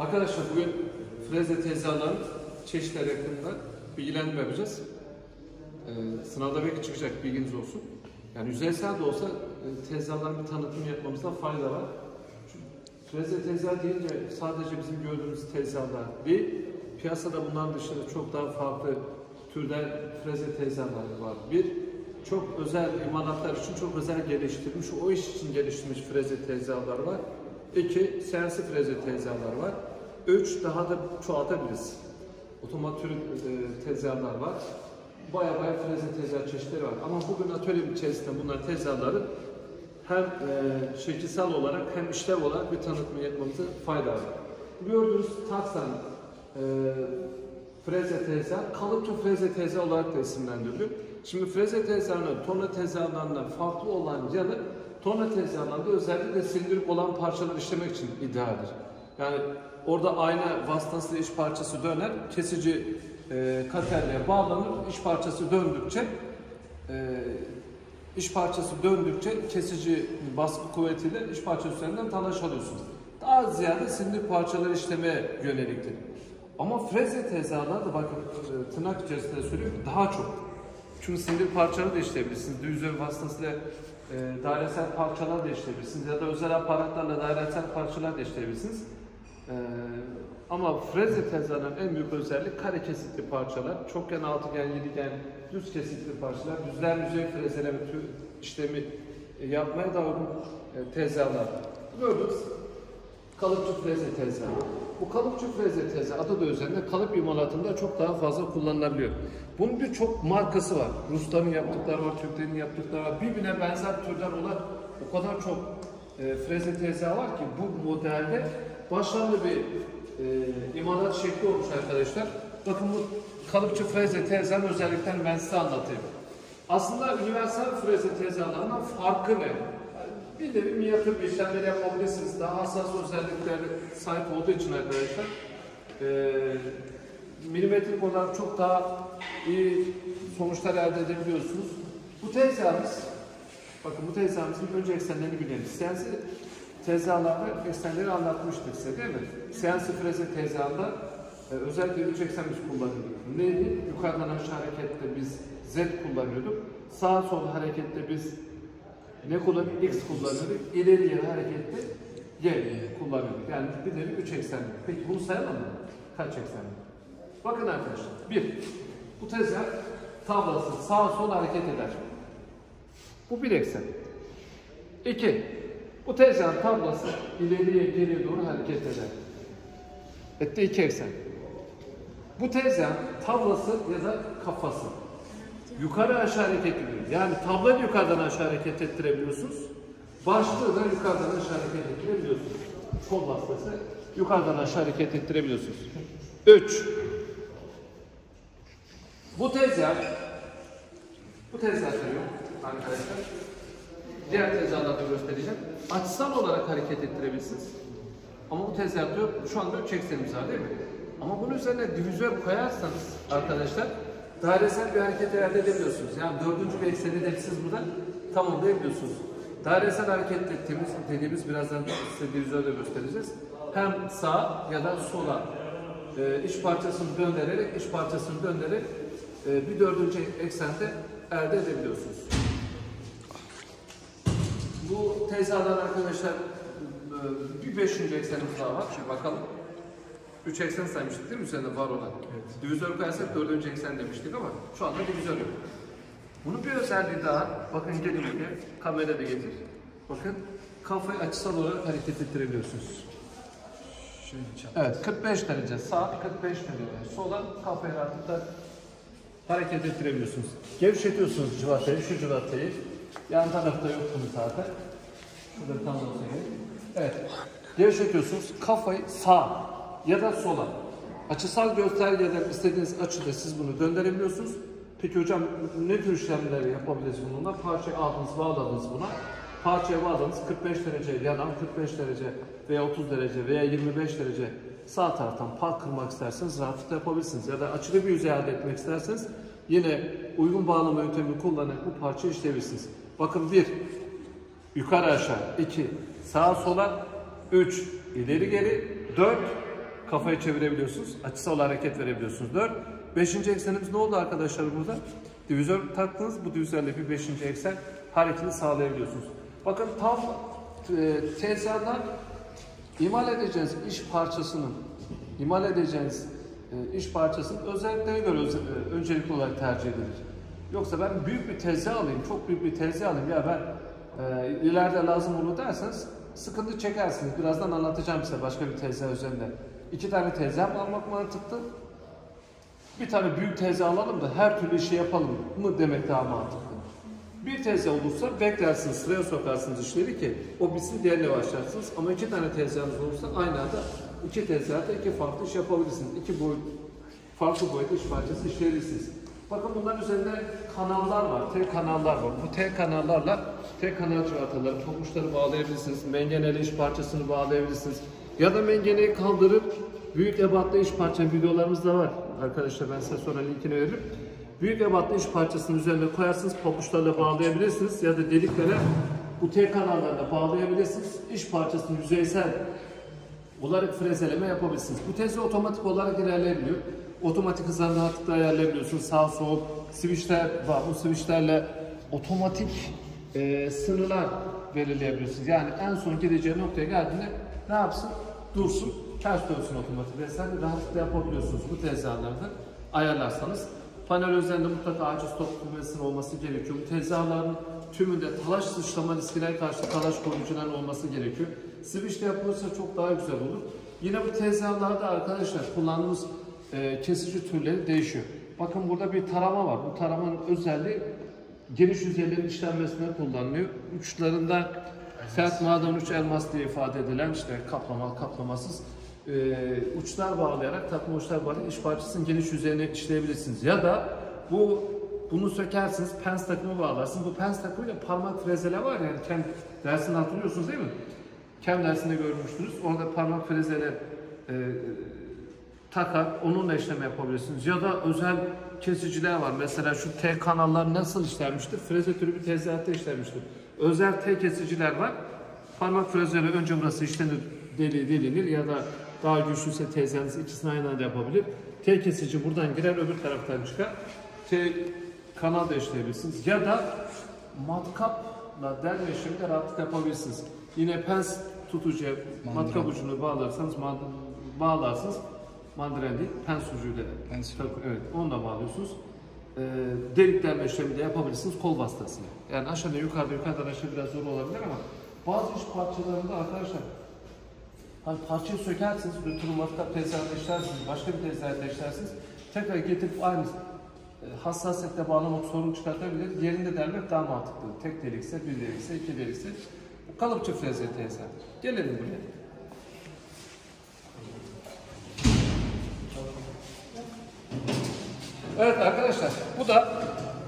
Arkadaşlar bugün freze tezgahların çeşitleri hakkında bilgilendirme yapacağız. Ee, sınavda belki çıkacak bilginiz olsun. Yani yüzeysel de olsa e, tezgahların bir tanıtım yapmamızda fayda var. Freze tezgah deyince sadece bizim gördüğümüz tezgahlar değil, piyasada bunların dışında çok daha farklı türden freze tezgahlar var. Bir, çok özel imalatlar için çok özel geliştirilmiş, o iş için geliştirilmiş freze tezgahlar var. İki, sensi freze tezgahlar var. Üç, daha da çoğaltabiliriz. Otomatür e, var. Baya baya freze tezgah çeşitleri var. Ama bugün atölye içerisinde bunlar tezgahları hem e, şekilsel olarak hem işlev olarak bir tanıtma yapmamızda fayda var. Gördüğünüz taksan e, freze tezgah, kalıpçı freze tezgah olarak da isimlendiriliyor. Şimdi freze tezgahının torna tezgahlarından farklı olan yanı torna tezgahlarında özellikle sindirip olan parçaları işlemek için idealdir. Yani orada ayna vasıtasıyla iş parçası döner, kesici e, katerliğe bağlanır, iş parçası döndükçe e, iş parçası döndükçe kesici baskı kuvvetiyle iş parçası üzerinden talaş alıyorsunuz. Daha ziyade sindir parçaları işlemeye yöneliktir. Ama freze tezgahlar da bakın e, tırnak içerisinde söylüyorum daha çok. Çünkü sindir parçaları da işleyebilirsiniz. Düzlem vasıtasıyla e, dairesel parçalar da işleyebilirsiniz ya da özel aparatlarla dairesel parçalar da işleyebilirsiniz. E, ama freze tezgahının en büyük özelliği kare kesikli parçalar. Çokgen, altıgen, yedigen, düz kesikli parçalar. Düzler yüzey frezeleme işlemi e, yapmaya da uygun e, tezgahlar. Gördünüz. Kalıpçı freze tezgahı. Bu kalıpçı freze tezgahı adı da üzerinde kalıp imalatında çok daha fazla kullanılabiliyor. Bunun birçok markası var. Rusların yaptıkları var, Türklerin yaptıkları var. Birbirine benzer türden olan o kadar çok e, freze tezgahı var ki bu modelde başarılı bir e, imalat şekli olmuş arkadaşlar. Bakın bu kalıpçı freze tezgahın özelliklerini ben size anlatayım. Aslında universal freze tezgahlarından farkı ne? Bir de bir minyatür bir işlemleri yapabilirsiniz. Daha hassas özelliklere sahip olduğu için arkadaşlar e, milimetrik olarak çok daha iyi sonuçlar elde edebiliyorsunuz. Bu tezgahımız, bakın bu tezgahımızın önce eksenlerini bilelim. Siyasi tezgahlarda eksenleri anlatmıştık size değil mi? Siyasi freze tezgahında e, özellikle üç eksen biz kullanıyorduk. Neydi? Yukarıdan aşağı harekette biz Z kullanıyorduk. Sağ sol harekette biz ne kullanıyorduk? X kullanıyorduk. İleri geri harekette Y kullanıyorduk. Yani bir bir üç eksenli. Peki bunu sayalım mı? Kaç eksenli? Bakın arkadaşlar. Bir, bu tezgah tablası sağ sol hareket eder. Bu bir eksen. İki, bu tezgahın tablası ileriye geriye doğru hareket eder. Etti iki eksen. Bu tezgahın tablası ya da kafası yukarı aşağı hareket ediyor. Yani tablayı yukarıdan aşağı hareket ettirebiliyorsunuz. Başlığı da yukarıdan aşağı hareket ettirebiliyorsunuz. Kol bastası yukarıdan aşağı hareket ettirebiliyorsunuz. 3. Bu tezgah bu tezgah diyor arkadaşlar. Diğer tezgahlarda göstereceğim. Açısal olarak hareket ettirebilirsiniz. Ama bu tezgah diyor şu anda 3 eksenimiz var değil mi? Ama bunun üzerine divizör koyarsanız arkadaşlar dairesel bir hareket elde edebiliyorsunuz. Yani dördüncü bir ekseni de siz burada tamamlayabiliyorsunuz. Dairesel hareket ettiğimiz, dediğimiz birazdan size divizörde göstereceğiz. Hem sağ ya da sola e, iç parçasını döndürerek, iç parçasını döndürerek e, bir dördüncü eksende elde edebiliyorsunuz. Bu tezahlar arkadaşlar e, bir beşinci eksenimiz daha var. Şimdi bakalım. Üç eksen saymıştık değil mi üzerinde var olan? Evet. Divizör koyarsak dördüncü eksen demiştik ama şu anda divizör yok. Bunun bir özelliği daha. Bakın gelin buraya. Kamera da getir. Bakın kafayı açısal olarak hareket ettirebiliyorsunuz. Evet 45 derece sağ 45 derece sola kafayı rahatlıkla hareket ettirebiliyorsunuz. Gevşetiyorsunuz civatayı şu civatayı. Yan tarafta yok bunu zaten. Şurada tam olsa Evet. Gevşetiyorsunuz kafayı sağ ya da sola. Açısal göstergeden istediğiniz açıda siz bunu döndürebiliyorsunuz. Peki hocam ne tür işlemler yapabiliriz bununla? Parçayı aldınız, bağladınız buna. Parçaya bağladınız 45 derece yanan, 45 derece veya 30 derece veya 25 derece sağ taraftan park kırmak isterseniz rahatlıkla yapabilirsiniz. Ya da açılı bir yüzey elde etmek isterseniz yine uygun bağlama yöntemini kullanarak bu parçayı işleyebilirsiniz. Bakın bir, yukarı aşağı, iki, sağa sola, üç, ileri geri, dört, kafayı çevirebiliyorsunuz. Açısal hareket verebiliyorsunuz. 4. Beşinci eksenimiz ne oldu arkadaşlar burada? Divizör taktınız. Bu divizörle bir beşinci eksen hareketi sağlayabiliyorsunuz. Bakın tam e, imal edeceğiniz iş parçasının imal edeceğiniz iş parçasının özelliklerine göre e, öncelikli olarak tercih edilir. Yoksa ben büyük bir tezgah alayım, çok büyük bir tezgah alayım ya ben e, ileride lazım olur derseniz sıkıntı çekersiniz. Birazdan anlatacağım size başka bir tezgah üzerinde. İki tane tezgah almak mantıklı. Bir tane büyük tezgah alalım da her türlü işi yapalım mı demek daha mantıklı. Bir tezgah olursa beklersiniz, sıraya sokarsınız işleri ki o bitsin diğerine başlarsınız. Ama iki tane tezgahınız olursa aynı anda iki tezgahta iki farklı iş yapabilirsiniz. İki boyut, farklı boyutta iş parçası işleyebilirsiniz. Bakın bunların üzerinde kanallar var, T kanallar var. Bu T kanallarla T kanal cıvataları, pabuçları bağlayabilirsiniz. Mengeneli iş parçasını bağlayabilirsiniz. Ya da mengeneyi kaldırıp büyük ebatlı iş parça videolarımız da var. Arkadaşlar ben size sonra linkini veririm. Büyük ebatlı iş parçasının üzerine koyarsınız, pabuçlarla bağlayabilirsiniz ya da deliklere bu T kanallarla bağlayabilirsiniz. İş parçasını yüzeysel olarak frezeleme yapabilirsiniz. Bu tezgah otomatik olarak ilerleyebiliyor. Otomatik hızlarını rahatlıkla ayarlayabiliyorsunuz. Sağ sol switchler var. Bu switchlerle otomatik e, sınırlar belirleyebiliyorsunuz. Yani en son gideceği noktaya geldiğinde ne yapsın? Dursun, ters dönsün otomatik vesaire rahatlıkla yapabiliyorsunuz bu tezgahlarda ayarlarsanız. Panel üzerinde mutlaka acil stop düğmesinin olması gerekiyor. Bu tezgahların tümünde talaş sıçrama riskine karşı talaş koruyucuların olması gerekiyor. Switch'te yapılırsa çok daha güzel olur. Yine bu tezgahlarda arkadaşlar kullandığımız e, kesici türleri değişiyor. Bakın burada bir tarama var. Bu taramanın özelliği geniş yüzeylerin işlenmesine kullanılıyor. Uçlarında sert maden uç elmas diye ifade edilen işte kaplamalı kaplamasız e, uçlar bağlayarak takma uçlar bağlayarak iş parçasının geniş yüzeyine işleyebilirsiniz. Ya da bu bunu sökersiniz, pens takımı bağlarsınız. Bu pens takımıyla parmak frezele var yani kendi dersini hatırlıyorsunuz değil mi? Kem dersinde görmüştünüz. Orada parmak frezeler e, takar, onunla işlem yapabilirsiniz. Ya da özel kesiciler var. Mesela şu T kanallar nasıl işlenmiştir? Freze türü bir tezgahta işlenmiştir. Özel T kesiciler var. Parmak frezeyle önce burası işlenir, deli delinir ya da daha güçlüyse tezgahınız ikisini aynı anda yapabilir. T kesici buradan girer, öbür taraftan çıkar. T kanal da işleyebilirsiniz. Ya da matkapla delme işlemi de rahatlıkla yapabilirsiniz. Yine pens tutucuya matkap ucunu bağlarsanız, bağlarsınız. Mandren değil, pens ucuyla. Pens. Evet, onu da bağlıyorsunuz. Ee, delik delme işlemi de yapabilirsiniz kol vasıtasıyla. Yani aşağıda yukarıda yukarıdan aşağı biraz zor olabilir ama bazı iş parçalarında arkadaşlar hani parçayı sökersiniz, götürün matkap tezgahında işlersiniz, başka bir tezgahında işlersiniz. Tekrar getirip aynı e, hassasiyetle bağlamak sorun çıkartabilir. Yerinde delmek daha mantıklı. Tek delikse, bir delikse, iki delikse. Kalıpçı freze tezgah. Gelelim buraya. Evet arkadaşlar bu da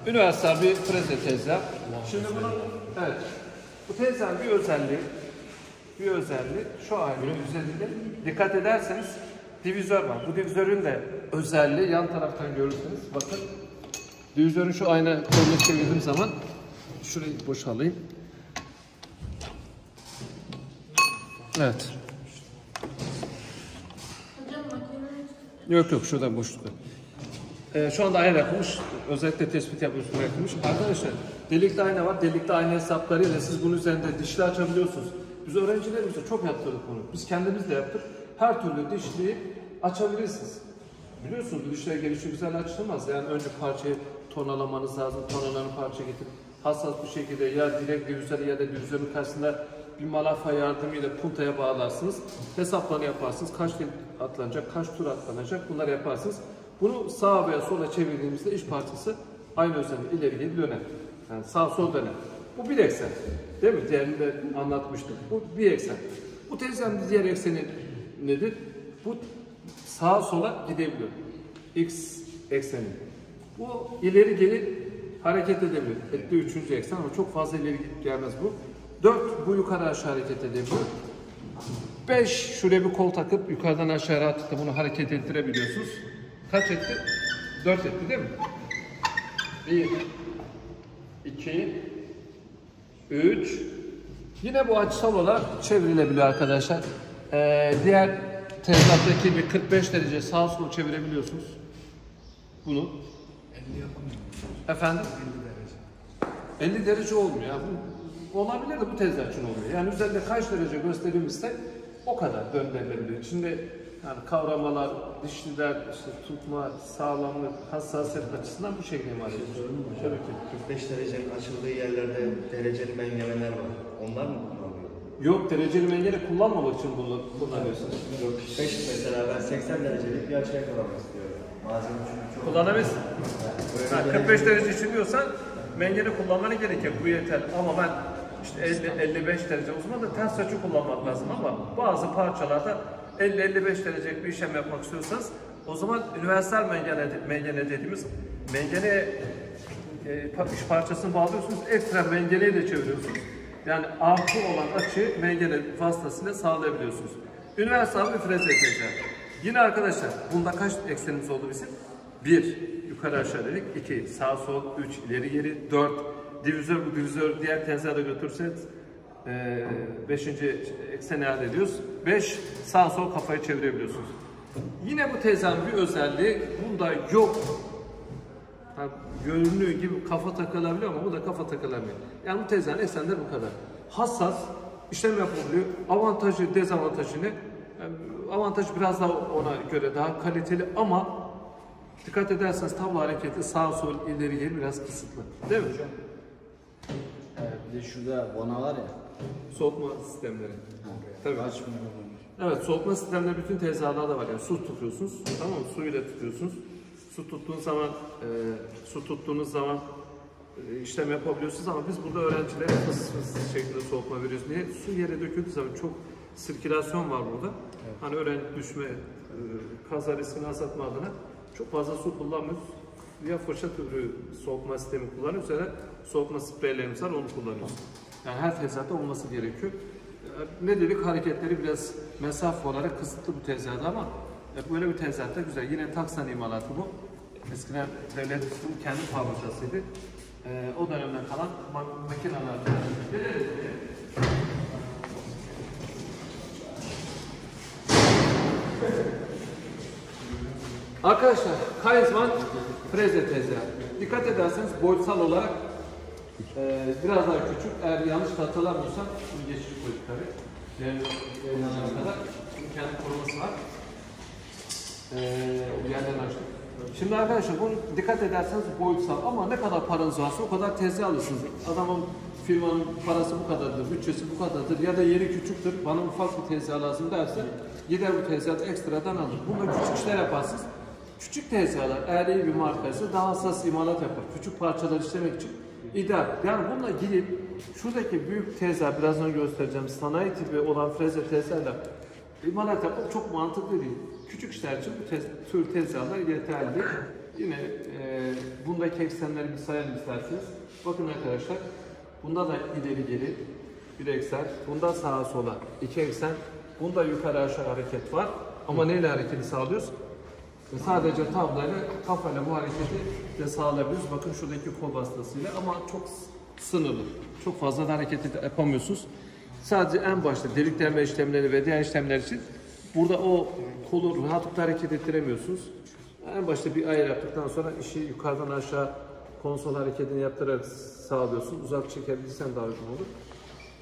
üniversal bir freze tezgah. Şimdi bunun evet bu tezgahın bir özelliği bir özelliği şu halinin üzerinde dikkat ederseniz divizör var. Bu divizörün de özelliği yan taraftan görürsünüz. Bakın divizörün şu ayna kolunu çevirdiğim zaman şurayı boşalayım. Evet. Yok yok şurada boşluk var. Ee, şu anda ayna yapılmış. Özellikle tespit yapılmış, yapılmış. Arkadaşlar delikli ayna var. Delikli ayna hesaplarıyla siz bunun üzerinde dişli açabiliyorsunuz. Biz öğrencilerimize çok yaptırdık bunu. Biz kendimiz de yaptık. Her türlü dişliyi açabilirsiniz. Biliyorsunuz bu dişler gelişi güzel açılmaz. Yani önce parçayı tonalamanız lazım. Tonalanı parça getirip hassas bir şekilde ya direkt divizörü ya da divizörün karşısında bir malafa yardımıyla puntaya bağlarsınız. Hesaplarını yaparsınız. Kaç gün atlanacak, kaç tur atlanacak bunları yaparsınız. Bunu sağa veya sola çevirdiğimizde iş parçası aynı özellikle ileri geri döner. Yani sağ sol döner. Bu bir eksen. Değil mi? Diğerini de anlatmıştık. Bu bir eksen. Bu tezgahın diğer ekseni nedir? Bu sağa sola gidebiliyor. X ekseni. Bu ileri geri hareket edebilir. Etti üçüncü eksen ama çok fazla ileri gelmez bu. Dört bu yukarı aşağı hareket edebiliyor. 5 şuraya bir kol takıp yukarıdan aşağı rahatlıkla bunu hareket ettirebiliyorsunuz. Kaç etti? 4 etti değil mi? 1 2 3 Yine bu açısal olarak çevrilebiliyor arkadaşlar. Ee, diğer tezgahtaki bir 45 derece sağ sol çevirebiliyorsunuz. Bunu. Efendim? 50 derece olmuyor. Ya. Bu, olabilir de bu tezgah için olmuyor. Yani üzerinde kaç derece gösterilmişse o kadar döndürülebilir. Şimdi yani kavramalar, dişliler, işte tutma, sağlamlık, hassasiyet açısından bu şekilde imal edilir. Tabii ki. 45 derecenin açıldığı yerlerde dereceli mengemeler var. Onlar mı kullanılıyor? Yok dereceli mengene kullanmamak için bunu kullanıyorsunuz. 45 mesela ben 80 derecelik bir açı yakalamak istiyorum. Malzeme çünkü çok... Kullanabilirsin. Böyle Ha, bir 45 derece için diyorsan mengeni kullanmanı gerekiyor. Bu yeter. Ama ben işte 50 55 derece o zaman da ters açı kullanmak lazım ama bazı parçalarda 50 55 derecelik bir işlem yapmak istiyorsanız o zaman universal mengene, mengene dediğimiz mengene e, iş parçasını bağlıyorsunuz. Ekstra mengeneyi de çeviriyorsunuz. Yani artı olan açı mengene vasıtasıyla sağlayabiliyorsunuz. Universal bir freze tezgahı. Yine arkadaşlar bunda kaç eksenimiz oldu bizim? 1 yukarı aşağı dedik. 2 sağ sol 3 ileri geri 4 divizör bu divizör diğer tezgaha da götürseniz 5. ekseni elde ediyoruz. 5 sağ sol kafayı çevirebiliyorsunuz. Yine bu tezgahın bir özelliği bunda yok. Ha, göründüğü gibi kafa takılabiliyor ama bu da kafa takılamıyor. Yani bu tezgahın eksenleri bu kadar. Hassas, işlem yapabiliyor. Avantajı, dezavantajı ne? Yani avantaj biraz daha ona göre daha kaliteli ama dikkat ederseniz tablo hareketi sağ sol ileri geri biraz kısıtlı. Değil mi? Evet, bir de şurada vana var ya. Soğutma sistemleri. Tabii. Açmıyor. Evet, soğutma sistemleri bütün tezgahlarda var. Yani su tutuyorsunuz, tamam mı? Su ile tutuyorsunuz. Su tuttuğunuz zaman, e, su tuttuğunuz zaman e, işlem yapabiliyorsunuz ama biz burada öğrencilere fıs fıs şeklinde soğutma veriyoruz. Niye? Su yere döküldüğü zaman çok sirkülasyon var burada. Hani öğrenci düşme, e, kaza riskini azaltma adına çok fazla su kullanmıyoruz. Ya fırça türü soğutma sistemi kullanıyoruz ya da soğutma spreylerimiz var onu kullanıyoruz. Yani her tezgahta olması gerekiyor. E, Ne dedik? Hareketleri biraz mesafe olarak kısıtlı bu tezgahda ama e, böyle bir tezgahta güzel. Yine Taksan imalatı bu. Eskiden devletin kendi fabrikasıydı. E, o dönemden kalan ma- makineler. Arkadaşlar Kaizman freze tezgahı. Dikkat ederseniz boyutsal olarak e, biraz daha küçük. Eğer yanlış hatırlamıyorsam bunu geçici koyduk tabii. Yayınlanana kadar. Bunun kendi koruması var. E, yerden açtık. Şimdi arkadaşlar bunu dikkat ederseniz boyutsal ama ne kadar paranız varsa o kadar tezgah alırsınız. Adamın firmanın parası bu kadardır, bütçesi bu kadardır ya da yeri küçüktür, bana ufak bir tezgah lazım derse gider bu tezgahı ekstradan alır. Bunu küçük işler yaparsınız. Küçük tezgahlar eğer iyi bir markaysa daha hassas imalat yapar. Küçük parçalar işlemek için ideal. Yani bununla gidip şuradaki büyük tezgah birazdan göstereceğim sanayi tipi olan freze tezgahla imalat yapmak çok mantıklı değil. Küçük işler için bu tez, tür tezgahlar yeterli. Yine e, bundaki eksenleri bir sayalım isterseniz. Bakın arkadaşlar bunda da ileri geri bir eksen. Bunda sağa sola iki eksen. Bunda yukarı aşağı hareket var. Ama neyle hareketi sağlıyoruz? Ve sadece tablayla kafayla bu hareketi de sağlayabiliyoruz. Bakın şuradaki kol vasıtasıyla ama çok sınırlı. Çok fazla da hareket yapamıyorsunuz. Sadece en başta delik işlemleri ve diğer işlemler için burada o kolu rahatlıkla hareket ettiremiyorsunuz. En başta bir ayar yaptıktan sonra işi yukarıdan aşağı konsol hareketini yaptırarak sağlıyorsunuz. Uzak çekebilirsen daha uygun olur.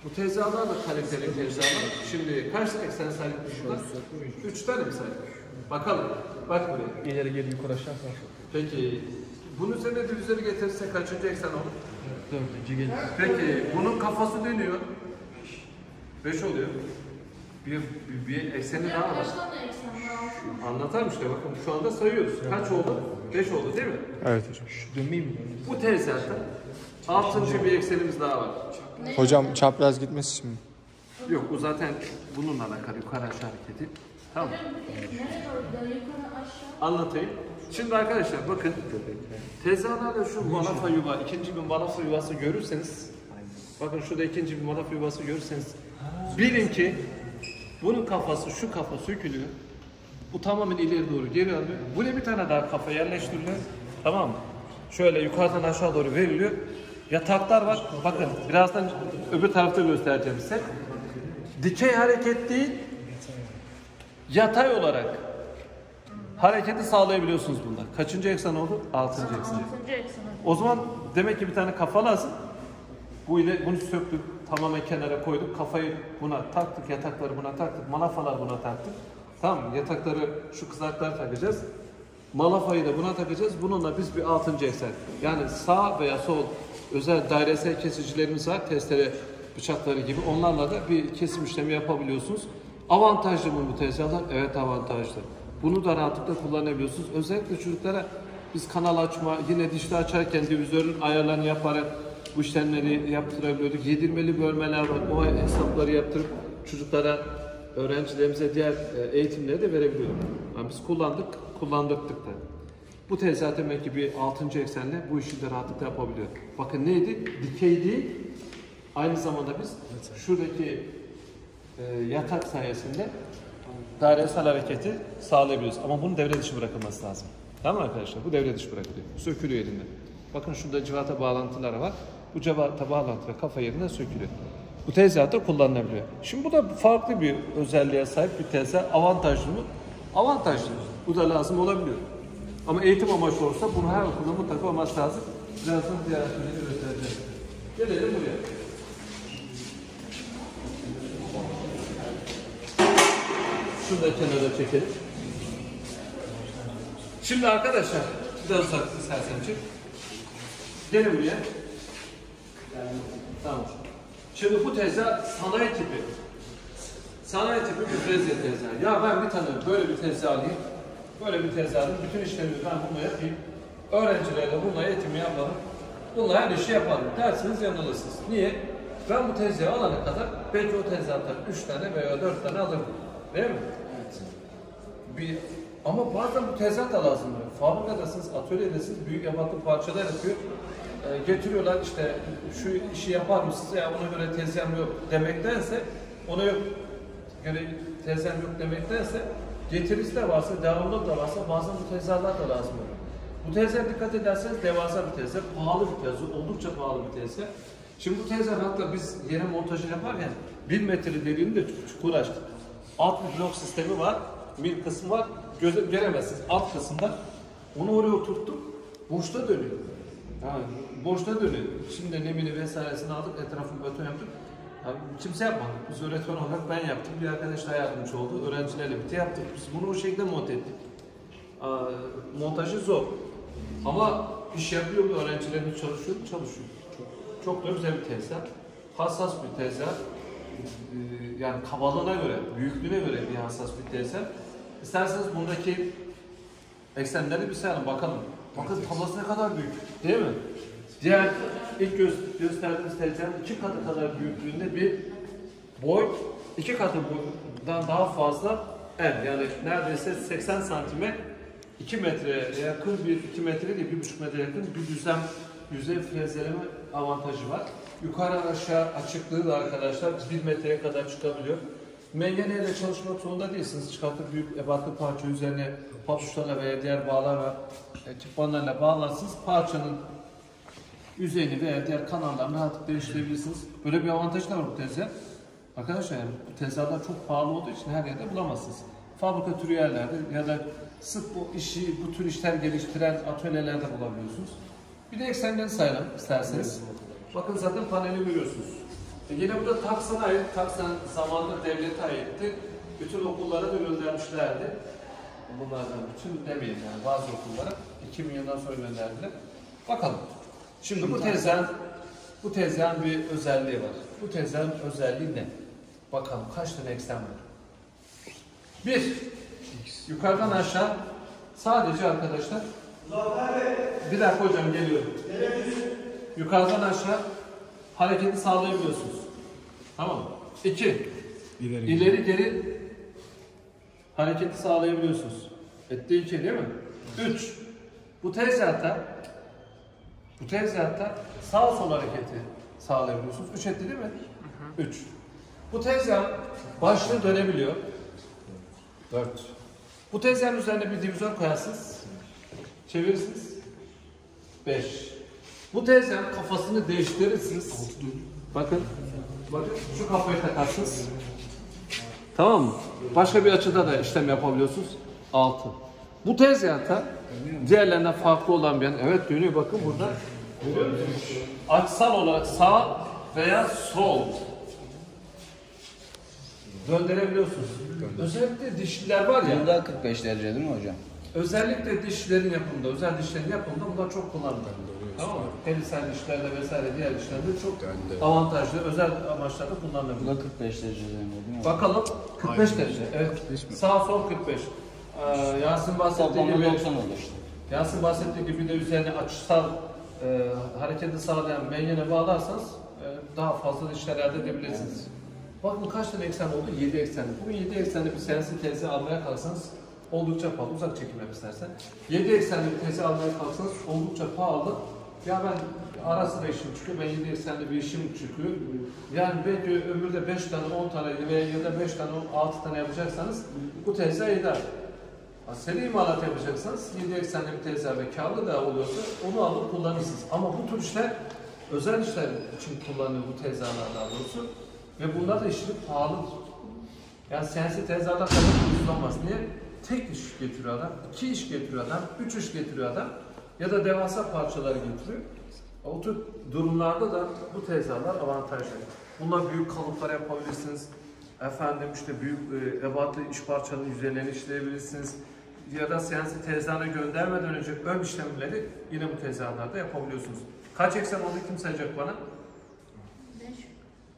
Bu tezgahlar da kaliteli tezgahlar. Şimdi kaç eksen sahip burada? Üç tane mi sahip? Bakalım. Bak buraya. İleri geri yukarı aşağı sağ. Peki bunun üzerine divizörü getirirse kaçıncı eksen olur? Dördüncü gelir. Peki bunun kafası dönüyor. 5 oluyor. Bir, bir, bir ekseni daha var. Kaç tane eksen var? Anlatar işte bakın şu anda sayıyoruz. Kaç oldu? 5 oldu değil mi? Evet hocam. Dönmeyeyim mi? Bu tezgahta altıncı bir eksenimiz daha var. Hocam çapraz gitmesi mi? Yok bu zaten bununla alakalı yukarı aşağı hareketi. Tamam. Anlatayım. Şimdi arkadaşlar bakın tezgahlarda şu malafa yuva, ikinci bir malafa yuvası görürseniz bakın şurada ikinci bir malafa yuvası görürseniz bilin ki bunun kafası şu kafa sökülüyor. Bu tamamen ileri doğru geri alıyor. Buraya bir tane daha kafa yerleştiriliyor. Tamam mı? Şöyle yukarıdan aşağı doğru veriliyor. Yataklar var. Bakın birazdan öbür tarafta göstereceğim size. Dikey hareket değil, yatay olarak hareketi sağlayabiliyorsunuz bunda. Kaçıncı eksen oldu? Altıncı eksen. Altıncı eksen. O zaman demek ki bir tane kafa lazım. Bu ile bunu söktük, tamamen kenara koyduk. Kafayı buna taktık, yatakları buna taktık, malafalar buna taktık. Tamam? Yatakları şu kızaklara takacağız. Malafayı da buna takacağız. Bununla biz bir altıncı eksen. Yani sağ veya sol özel dairesel kesicilerimiz var. Testere bıçakları gibi. Onlarla da bir kesim işlemi yapabiliyorsunuz. Avantajlı mı bu tezgahlar? Evet avantajlı. Bunu da rahatlıkla kullanabiliyorsunuz. Özellikle çocuklara biz kanal açma, yine dişli açarken divizörün ayarlarını yaparak bu işlemleri yaptırabiliyorduk. Yedirmeli bölmeler var. O hesapları yaptırıp çocuklara, öğrencilerimize diğer e, eğitimleri de verebiliyorduk. Yani biz kullandık, kullandırdık da. Bu tezgah demek ki bir 6. eksenle bu işi de rahatlıkla yapabiliyor. Bakın neydi? Dikey değil. Aynı zamanda biz şuradaki e, yatak sayesinde dairesel hareketi sağlayabiliyoruz. Ama bunun devre dışı bırakılması lazım. Tamam mı arkadaşlar? Bu devre dışı bırakılıyor. Sökülüyor elinden. Bakın şurada civata bağlantıları var. Bu civata bağlantıları kafa yerinden sökülüyor. Bu tezgah da kullanılabiliyor. Şimdi bu da farklı bir özelliğe sahip bir tezgah. Avantajlı mı? Avantajlı. Bu da lazım olabiliyor. Ama eğitim amaçlı olursa bunu her okulda mutlaka olması lazım. Birazdan diğer şeyleri göstereceğiz. Gelelim buraya. Şunu da kenara çekelim. Şimdi arkadaşlar biraz uzak istersen çık. Gelin buraya. Tamam. Şimdi bu tezgah sanayi tipi. Sanayi tipi bir freze tezgah. Ya ben bir tane böyle bir tezgah alayım. Böyle bir tezgah alayım. Bütün işlerimi ben bununla yapayım. Öğrencilerle bununla eğitimi yapalım. Bununla her işi yapalım. Dersiniz yanılırsınız. Niye? Ben bu tezgahı alana kadar belki o tezgahtan 3 tane veya 4 tane alırım. Değil mi? Bir, ama bazen bu tezgah da lazım. Fabrikadasınız, atölyedesiniz, büyük ebatlı parçalar yapıyor. Ee, getiriyorlar işte şu işi yapar mısınız ya ona göre tezgahım yok demektense ona yok göre tezgahım yok demektense getirisi de varsa, devamlı da varsa bazen bu tezgahlar da lazım. Bu tezgah dikkat ederseniz devasa bir tezgah, pahalı bir tezgah, oldukça pahalı bir tezgah. Şimdi bu tezgah hatta biz yere montajı yaparken 1 metre deliğini de çukur açtık. Alt blok sistemi var, bir kısmı var, göze göremezsiniz. Alt kısımda onu oraya oturttuk, boşta dönüyor. Yani boşta dönüyor. Şimdi nemini vesairesini aldık, etrafını beton yaptık. Yani kimse yapmadı. Biz öğretmen olarak ben yaptım. Bir arkadaş daha yardımcı oldu. Öğrencilerle birlikte yaptık. Biz bunu o şekilde monte ettik. Montajı zor. Ama iş yapıyor mu? Öğrencilerimiz çalışıyor mu? Çalışıyor. Çok, çok da güzel bir tezgah. Hassas bir tezgah. Ee, yani kabalığına göre, büyüklüğüne göre bir hassas bir tezgah. İsterseniz bundaki eksenleri bir sayalım bakalım. Bakın tablası ne kadar büyük. Değil mi? Diğer ilk gö- gösterdiğimiz tezgahın iki katı kadar büyüklüğünde bir boy, iki katı boydan daha fazla el. Yani neredeyse 80 santime 2 metreye yakın bir 2 metre değil 1,5 metre yakın bir düzlem yüzey frezeleme avantajı var. Yukarı aşağı açıklığı da arkadaşlar 1 metreye kadar çıkabiliyor. Mengeneyle çalışmak zorunda değilsiniz. Çıkartıp büyük ebatlı parça üzerine papuçlarla veya diğer bağlarla, e, bağlarsınız. Parçanın yüzeyini veya diğer kanallarını rahatlıkla değiştirebilirsiniz. Böyle bir avantajı da var bu tezgah. Arkadaşlar yani bu tezgahlar çok pahalı olduğu için her yerde bulamazsınız. Fabrika türü yerlerde ya da sırf bu işi, bu tür işler geliştiren atölyelerde bulabiliyorsunuz. Bir de eksenleri sayalım isterseniz. Bakın zaten paneli görüyorsunuz. E yine burada Taksan'a ait, Taksan zamanında devlete aitti. Bütün okullara da göndermişlerdi. Bunlardan bütün demeyin yani bazı okullara 2000 yıldan sonra gönderdiler. Bakalım. Şimdi bu tezgahın, bu tezgahın bir özelliği var. Bu tezgahın özelliği ne? Bakalım kaç tane eksen var? Bir, yukarıdan aşağı sadece arkadaşlar bir dakika hocam geliyorum. Yukarıdan aşağı hareketi sağlayabiliyorsunuz. Tamam mı? İki, İleri. ileri geri hareketi sağlayabiliyorsunuz. Etti iki değil mi? Üç, bu tezgahta bu tezgahta sağ sol hareketi sağlayabiliyorsunuz. Üç etti değil mi? Üç. Bu tezgah başlığı dönebiliyor. Dört. Bu tezgahın üzerine bir divizyon koyarsınız. Çevirirsiniz. Beş. Bu tezgahın kafasını değiştirirsiniz. Bakın. Bakın şu kafayı takarsınız. Tamam mı? Başka bir açıda da işlem yapabiliyorsunuz. 6. Bu tezgahta diğerlerinden farklı olan bir yan. Evet dönüyor bakın burada. Açsal olarak sağ veya sol döndürebiliyorsunuz. Özellikle dişliler var ya. Bunda 45 derece değil mi hocam? Özellikle dişlerin yapımında, özel dişlerin yapımında bunlar çok kullanılır. Tamam mı? Dişlerde vesaire diğer dişlerde çok avantajlı, özel amaçlarda Bu kullanılabilir. da 45 derece değil mi? Bakalım 45 derece. Evet. Sağ sol 45. Ee, Yasin bahsettiği Toplamda gibi 90 olur işte. Yasin bahsettiği gibi de üzerine açısal e, hareketi sağlayan menyene bağlarsanız e, daha fazla dişler elde edebilirsiniz. Bakın kaç tane eksen oldu? 7 eksenli. Bugün 7 eksenli bir seansı tezi almaya kalksanız oldukça pahalı. Uzak çekim yap istersen. 7 eksenli bir tezi almaya kalksanız oldukça pahalı. Ya ben ara sıra işim çıkıyor, ben 7 eksenli bir işim çıkıyor. Yani belki ömürde 5 tane, 10 tane veya ya da 5 tane, 6 tane yapacaksanız bu tezi eder. Seri imalat yapacaksanız 7 eksenli bir tezgah ve kağıdı da oluyorsa onu alıp kullanırsınız. Ama bu tür işler özel işler için kullanılıyor bu tezgahlar daha doğrusu. Ve bunlar da işleri pahalıdır. Yani sensi tezgahda kadar ucuz olmaz. Niye? Tek iş getiriyor adam, iki iş getiriyor adam, üç iş getiriyor adam ya da devasa parçalar getiriyor. O tür durumlarda da bu tezgahlar avantajlı. Bunlar büyük kalıplar yapabilirsiniz. Efendim işte büyük e, ebatlı iş parçalarının yüzeylerini işleyebilirsiniz. Ya da seansı tezgahına göndermeden önce ön işlemleri yine bu tezgahlarda yapabiliyorsunuz. Kaç eksen oldu kim sayacak bana?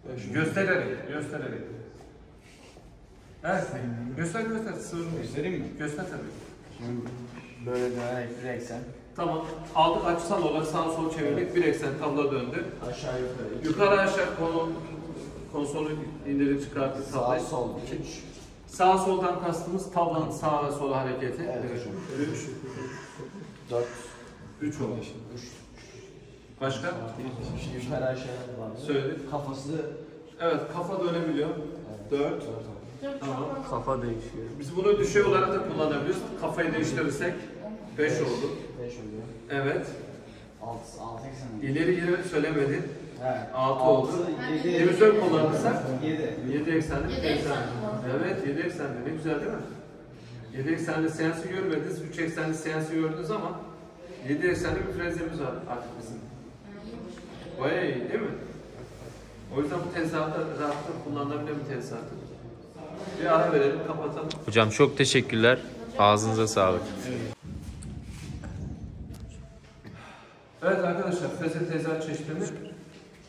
Beş. Göstererek, göstererek. Evet, göster göster, sığırım değil. Göstereyim mi? Göster tabii. Şimdi böyle dönerek bir eksen. Tamam, aldık açısal olarak sağ sol çevirdik, bir eksen tabla döndü. Aşağı yukarı. Yukarı aşağı konu, konsolu indirip çıkarttık Sağ tablayı. sol. 3. Sağ soldan kastımız tablanın sağa ve sola hareketi. Evet. 3, 4. 3 oldu. 3. Başka? Yukarı aşağı var. Söyle. Kafası Evet, kafa dönebiliyor. 4. Dört Tamam. çapraz. Kafa değişiyor. Biz bunu düşey olarak da kullanabiliriz. Kafayı değiştirirsek 5 oldu. 5 oluyor. Evet. 6 6 eksen. İleri geri söylemedi. Evet. Altı oldu. 7. Divizör kullanırsak 7. 7 eksenli bir Yedi tezgah. eksenli mi? Evet 7 eksenli ne güzel değil mi? 7 eksenli seansı görmediniz, 3 eksenli seansı gördünüz ama 7 eksenli bir frezemiz var artık bizim. Bayağı iyi değil mi? O yüzden bu tezgahta rahatlıkla kullanılabilen bir tezgahtır. Bir ara verelim, kapatalım. Hocam çok teşekkürler. Ağzınıza sağlık. Evet arkadaşlar, freze tezgah çeşitlerini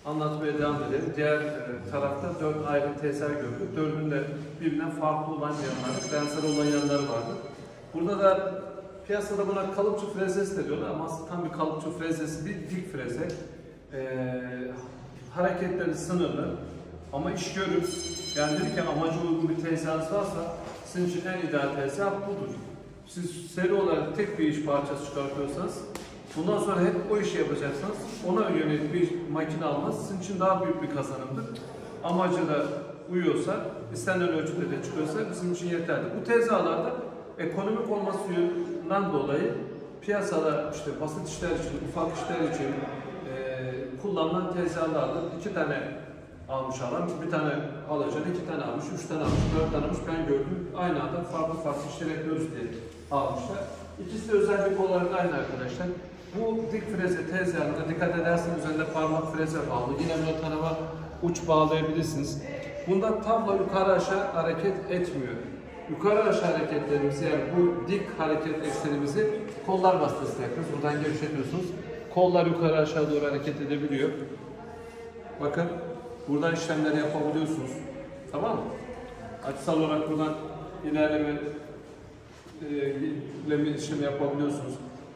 anlatmaya devam edelim. Diğer e, tarafta dört ayrı tezgah gördük. Dördünde birbirinden farklı olan yanları, benzer olan yanları vardı. Burada da piyasada buna kalıpçı frezesi de diyorlar ama aslında tam bir kalıpçı frezesi değil, dik freze. Ee, hareketleri sınırlı ama iş görür. Yani dedik amacı uygun bir tezgahınız varsa sizin için en ideal tezgah budur. Siz seri olarak tek bir iş parçası çıkartıyorsanız bundan sonra hep o işi yapacaksınız. Ona yönelik bir makine almanız sizin için daha büyük bir kazanımdır. Amacı da uyuyorsa, istenilen ölçüde de çıkıyorsa bizim için yeterli. Bu tezgahlarda ekonomik olmasından dolayı piyasada işte basit işler için, ufak işler için eee kullanılan tezgahlardır. İki tane almış alan, bir tane alacak, iki tane almış, üç tane almış, dört tane almış. Ben gördüm. Aynı anda farklı farklı işler yapıyoruz diye almışlar. İkisi de özellik olarak aynı arkadaşlar. Bu dik freze tezgahında dikkat ederseniz üzerinde parmak freze bağlı. Yine buna tarafa uç bağlayabilirsiniz. Bunda tablo yukarı aşağı hareket etmiyor. Yukarı aşağı hareketlerimizi yani bu dik hareket eksenimizi kollar vasıtasıyla yapıyoruz. Buradan gevşetiyorsunuz. Kollar yukarı aşağı doğru hareket edebiliyor. Bakın buradan işlemleri yapabiliyorsunuz. Tamam mı? Açısal olarak buradan ilerleme e, işlemi yapabiliyorsunuz.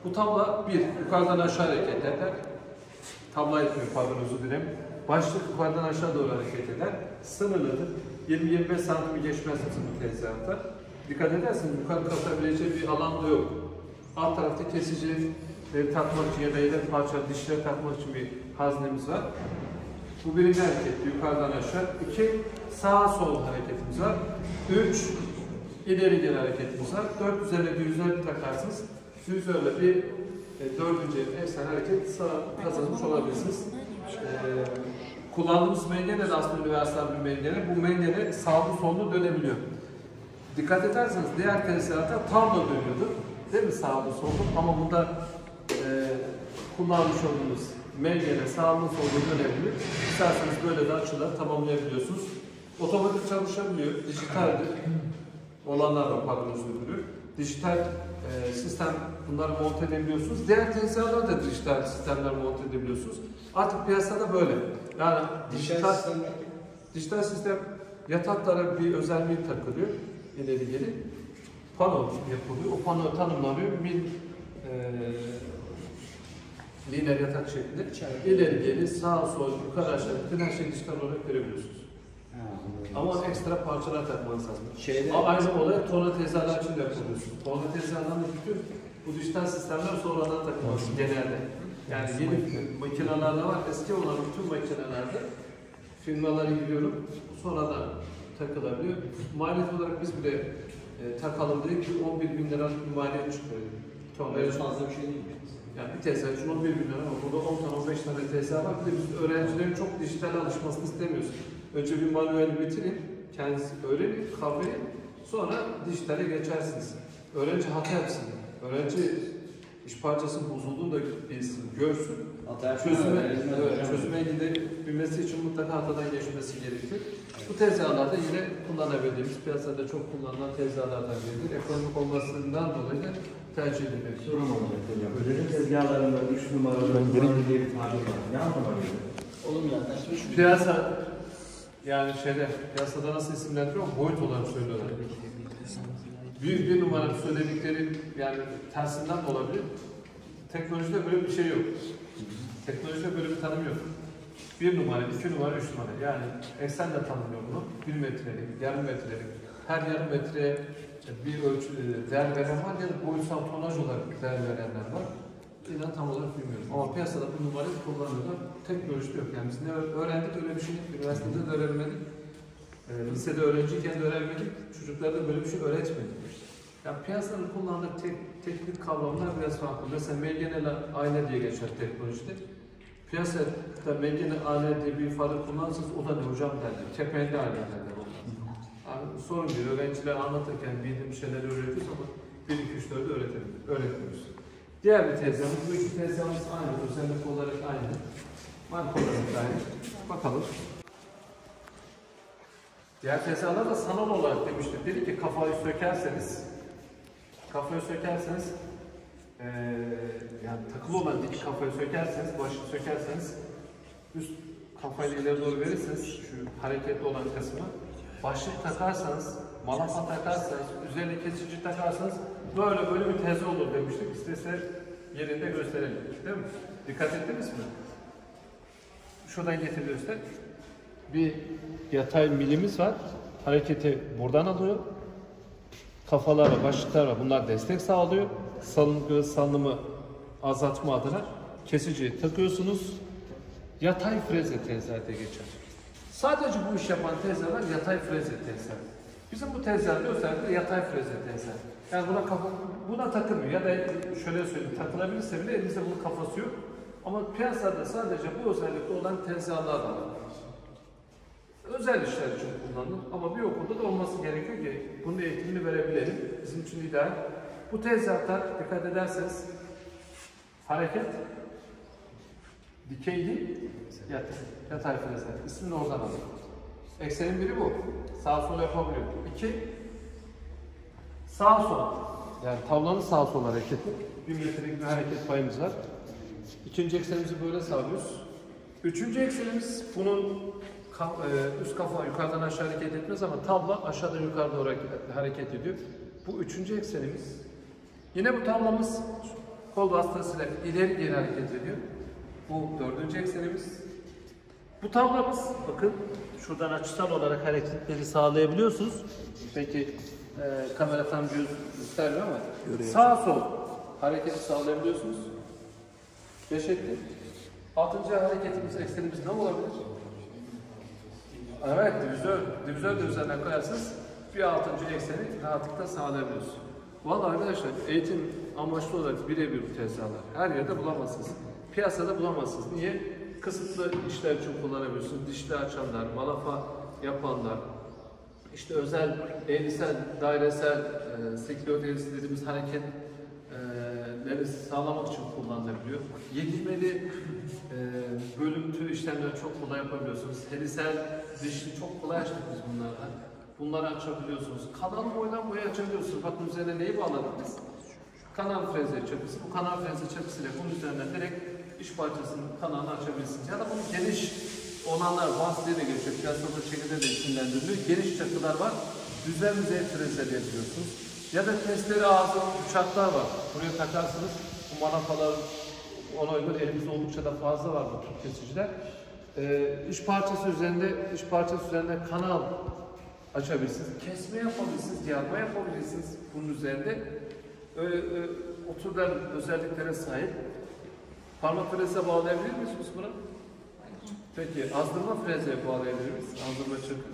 Bu tabla bir, yukarıdan aşağı hareket eder. Tabla etmiyor pardon özür dilerim. Başlık yukarıdan aşağı doğru hareket eder. Sınırlıdır. 20-25 santimi geçmez bu tezgahta. Dikkat ederseniz yukarı kalkabileceği bir alan da yok. Alt tarafta kesicileri takmak için ya da yedek parça dişleri takmak için bir haznemiz var. Bu birinci hareket yukarıdan aşağı. İki, sağ sol hareketimiz var. Üç, ileri geri hareketimiz var. Dört üzerine düzler takarsınız. Düzlerle bir e, dördüncü efsane hareket kazanmış olabilirsiniz. E, kullandığımız mengene de aslında universal bir mengene. Bu mengene sağlı sollu dönebiliyor. Dikkat ederseniz diğer tezgahta tam da dönüyordu. Değil mi sağlı sollu? Ama bunda e, kullanmış olduğunuz mengene sağlı sollu dönebilir. İsterseniz böyle de açılar tamamlayabiliyorsunuz. Otomatik çalışabiliyor. Dijitaldir. Olanlar da pardon özür. Dijital sistem bunları monte edebiliyorsunuz. Diğer tezgahlarda da dijital sistemler monte edebiliyorsunuz. Artık piyasada böyle. Yani dijital, dijital sistem yataklara bir özelliği takılıyor. ileri geri. Pano yapılıyor. O pano tanımlanıyor. Bir e, lineer yatak şeklinde. İleri geri, sağ sol, yukarı aşağı bütün her şeyi dijital olarak görebiliyorsunuz. Ama ekstra parçalar takmanız lazım. Şeyde- Ama aynı olay torna tezgahlar için de yapılıyorsun. Torna tezgahlarında bütün bu dijital sistemler sonradan takılması genelde. Yani yeni makinelerde var, eski olan bütün makinelerde firmalara giriyorum, sonradan takılabiliyor. Maliyet olarak biz bile e, takalım dedik ki 11 bin lira bir maliyet çıkıyor. Torna Öyle fazla bir şey değil. yani bir tezgah için 11 bin lira ama burada 10 tane 15 tane tezgah var. Bir de biz öğrencilerin çok dijital alışmasını istemiyoruz. Önce bir manuel bitirin, kendisi öğrenin, kavrayın. Sonra dijitale geçersiniz. Öğrenci hata yapsın. Öğrenci iş parçası bozulduğunu da bilsin, görsün. Hata Çözüme, evet, çözüme gidebilmesi için mutlaka hatadan geçmesi gerekir. Bu tezgahlarda yine kullanabildiğimiz, piyasada çok kullanılan tezgahlardan biridir. Ekonomik olmasından dolayı da tercih edilmektedir. Sorun olacak hocam. Ödeme tezgahlarında 3 numaralı, bir tabir var. Ne anlama geliyor? Oğlum yaklaşmış. Piyasa yani şeyde piyasada nasıl isimlendiriyor? Boyut olarak söylüyorlar. Büyük bir numara söyledikleri yani tersinden de olabilir. Teknolojide böyle bir şey yok. Teknolojide böyle bir tanım yok. Bir numara, iki numara, üç numara. Yani eksen de tanımlıyor bunu. Bir metrelik, yarım metrelik. Her yarım metreye bir ölçü, e, değer veren var ya da boyutsal tonaj olarak değer verenler var. İnan tam olarak bilmiyorum. Ama piyasada bu numarayı kullanıyorlar. Teknolojide yok. Yani biz ne öğrendik öyle bir şey. Üniversitede de öğrenmedik. E, lisede öğrenciyken de öğrenmedik. Çocuklara da böyle bir şey öğretmedik. Yani piyasanın kullandığı tek, teknik kavramlar biraz farklı. Mesela mengeneli ayna diye geçer teknolojide. Piyasada mengene ayna diye bir ifade kullanırsanız o da ne hocam derler. Kepenli ayna derler onlar. Yani sorun değil. Öğrenciler anlatırken bildiğim şeyleri öğretiyoruz ama 1, 2, 3, 4'ü öğretemiyoruz. Diğer bir tezgahımız, bu iki tezgahımız aynı. Özellik olarak aynı. Marka olarak aynı. Bakalım. Diğer tezgahlar da sanal olarak demiştik. Dedi ki kafayı sökerseniz, kafayı sökerseniz, eee yani takılı olan dik kafayı sökerseniz, başını sökerseniz, üst kafayı ileri doğru verirseniz, şu hareketli olan kısmı, başlık takarsanız, malafa takarsanız, üzerine kesici takarsanız, böyle böyle bir tezgah olur demiştik. İstese yerinde gösterelim. Değil mi? Dikkat ettiniz mi? Şuradan getiriyoruz da bir yatay milimiz var. Hareketi buradan alıyor. Kafalarla, başlıklarla bunlar destek sağlıyor. Salınımı, salınımı azaltma adına kesiciyi takıyorsunuz. Yatay freze diye geçer. Sadece bu iş yapan tezgahlar yatay freze tezgahı. Bizim bu tezgahda özellikle yatay freze tezgahı. Yani buna kafa, buna takılmıyor ya da şöyle söyleyeyim takılabilirse bile elimizde bunun kafası yok. Ama piyasada sadece bu özellikle olan da var. Özel işler için kullanılır ama bir okulda da olması gerekiyor ki bunun eğitimini verebilelim. Bizim için ideal. Bu tezgahlar dikkat ederseniz hareket dikeyli yatay, yatay freze. İsmini oradan alın. Eksenin biri bu. Sağ sol yapabiliyor. İki, sağ sol. Yani tavlanın sağ sol hareketi. Bir metrelik bir hareket payımız var. İkinci eksenimizi böyle sağlıyoruz. Üçüncü eksenimiz bunun e, üst kafa yukarıdan aşağı hareket etmez ama tabla aşağıdan yukarı doğru hareket- hareket ediyor. Bu üçüncü eksenimiz. Yine bu tablamız kol vasıtasıyla ileri geri hareket ediyor. Bu dördüncü eksenimiz. Bu tablamız bakın şuradan açısal olarak hareketleri sağlayabiliyorsunuz. Peki e, kamera tam göz göstermiyor ama sağ sol hareketi sağlayabiliyorsunuz. Beş etti. Altıncı hareketimiz, eksenimiz ne olabilir? Evet, divizör. Divizör de üzerine koyarsanız bir altıncı ekseni rahatlıkla sağlayabiliyorsunuz. Vallahi arkadaşlar eğitim amaçlı olarak birebir bu tezgahlar. Her yerde bulamazsınız. Piyasada bulamazsınız. Niye? Kısıtlı işler için kullanabiliyorsunuz. Dişli açanlar, malafa yapanlar, işte özel, eğrisel, dairesel, e, sikloderisi dediğimiz hareketleri sağlamak için kullanılabiliyor. Yedilmeli e, bölüm tür işlemleri çok kolay yapabiliyorsunuz. Herisel, dişli çok kolay açtık biz bunlardan. Bunları açabiliyorsunuz. Kanal boydan boya açabiliyorsunuz. Bakın üzerine neyi bağladık biz? Kanal freze çakısı. Bu kanal freze çakısıyla bunun üzerinden direkt iş parçasının kanalını açabilirsiniz. Ya da bunun geniş olanlar vas diye de geçiyor. Piyasada şekilde de isimlendiriliyor. Geniş çakılar var. Düzlem yüzey freze yapıyorsunuz. Ya da testere ağzı bıçaklar var. Buraya takarsınız. Bu manafalar ona uygun elimizde oldukça da fazla var bu tür kesiciler. Ee, iş parçası üzerinde iş parçası üzerinde kanal açabilirsiniz. Kesme yapabilirsiniz, yarma yapabilirsiniz bunun üzerinde. Öyle, öyle, o özelliklere sahip. Parmak freze bağlayabilir miyiz Osman'a? Peki azdırma freze bağlayabilir miyiz? Azdırma çakı.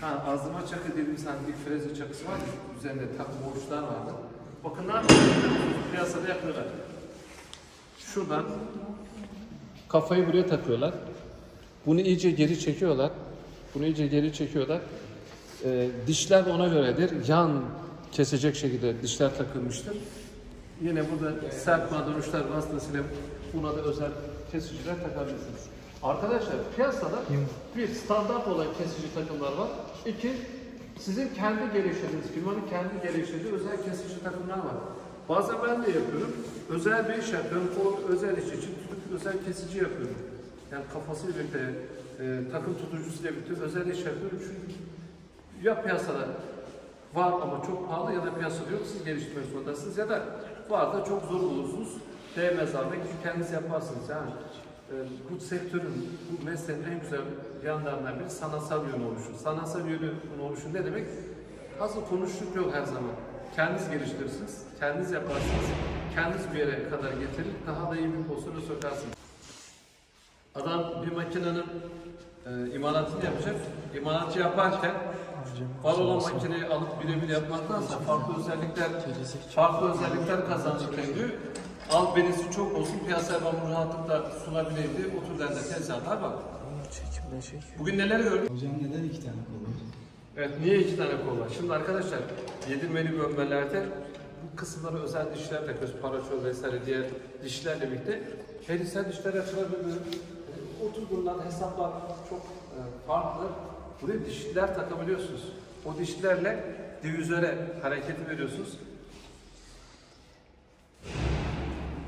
Ha, azdırma çakı dediğimiz hani bir freze çakısı var ya, üzerinde takım boşluklar vardı. Bakın ne yapıyorlar? Piyasada yapıyorlar. Şuradan kafayı buraya takıyorlar. Bunu iyice geri çekiyorlar. Bunu iyice geri çekiyorlar. Ee, dişler ona göredir. Yan kesecek şekilde dişler takılmıştır. Yine burada serpme dönüşler vasıtasıyla buna da özel kesiciler takabilirsiniz. Arkadaşlar piyasada bir standart olan kesici takımlar var. İki sizin kendi geliştirdiğiniz, firmanın kendi geliştirdiği özel kesici takımlar var. Bazen ben de yapıyorum. Özel bir iş yapıyorum. O özel iş için tutup özel kesici yapıyorum. Yani kafasıyla birlikte, e, takım tutucusuyla birlikte özel iş yapıyorum. Çünkü ya piyasada var ama çok pahalı ya da piyasada yok. Siz geliştirmek zorundasınız ya da var da çok zor bulursunuz. Değmez almak çünkü kendiniz yaparsınız. Yani e, bu sektörün, bu mesleğin en güzel yanlarından biri sanatsal yönü oluşu. Sanatsal yönü oluşu ne demek? Hazır konuştuk yok her zaman. Kendiniz geliştirirsiniz, kendiniz yaparsınız, kendiniz bir yere kadar getirir, daha da iyi bir pozisyona sokarsınız. Adam bir makinenin e, imalatını yapacak. İmalatı yaparken var olan makineyi alıp birebir yapmaktansa farklı özellikler farklı özellikler kazanırken diyor. Al benisi çok olsun piyasaya ben bunu rahatlıkla sunabileyim diye o türden de tezgahlar var. Bugün neler gördük? Hocam neden iki tane kol var? Evet, niye iki tane kol var? Şimdi arkadaşlar, yedirmeli bölmelerde bu kısımlara özel dişler takıyoruz. Paraçol vesaire diğer dişlerle birlikte. Perisel dişler açılabilir. O tür bunlar hesaplar çok e, farklı. Buraya dişler takabiliyorsunuz. O dişlerle divizöre hareketi veriyorsunuz.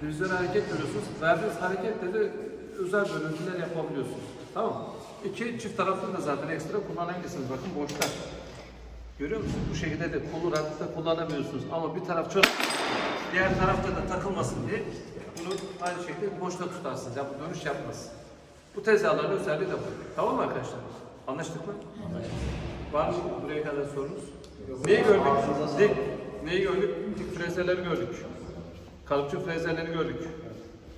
Divizöre hareket veriyorsunuz. Verdiğiniz hareketle de özel bölüntüler yapabiliyorsunuz. Tamam? İki çift taraflı da zaten ekstra kullanabilirsiniz. Bakın boşlar. Görüyor musunuz? Bu şekilde de kolu rahatlıkla kullanamıyorsunuz. Ama bir taraf çok diğer tarafta da takılmasın diye bunu aynı şekilde boşta tutarsınız. Ya bu dönüş yapmaz. Bu tezgahların özelliği de bu. Tamam mı arkadaşlar? Anlaştık mı? Var mı buraya kadar sorunuz? Neyi gördük? Dik. Neyi gördük? Dik frezeleri gördük. Kalıpçı frezeleri gördük.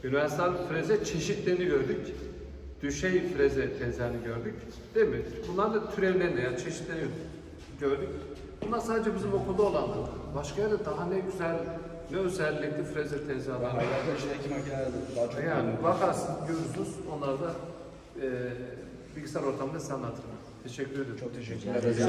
Universal freze çeşitlerini gördük. Düşey freze tezgahını gördük. Değil mi? Bunlar da türevlerini yani çeşitlerini gördük. Bunlar sadece bizim okulda olanlar. Başka yerde daha ne güzel, ne özellikli freze tezgahları var. Makine daha çok Yani bakarsın, görürsünüz. Onlar da e, bilgisayar ortamında size anlatırım. Teşekkür ederim. Çok teşekkür ederim.